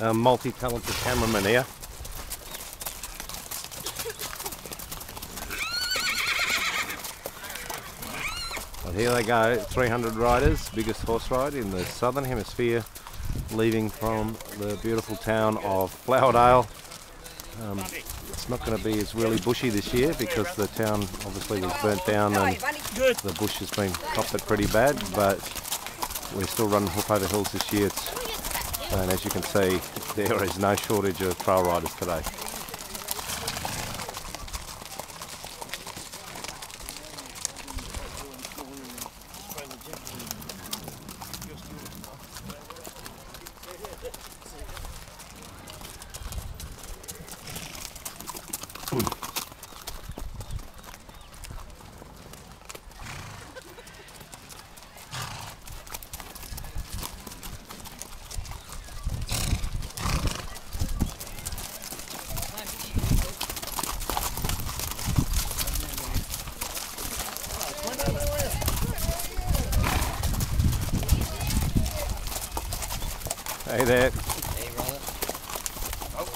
A multi-talented cameraman here. Well, here they go, 300 riders, biggest horse ride in the southern hemisphere, leaving from the beautiful town of Flowerdale. Um, it's not going to be as really bushy this year because the town obviously was burnt down and the bush has been copped pretty bad, but we're still running hoof over hills this year. It's, and as you can see, there is no shortage of trail riders today. Hey there. Hey, brother. Oh.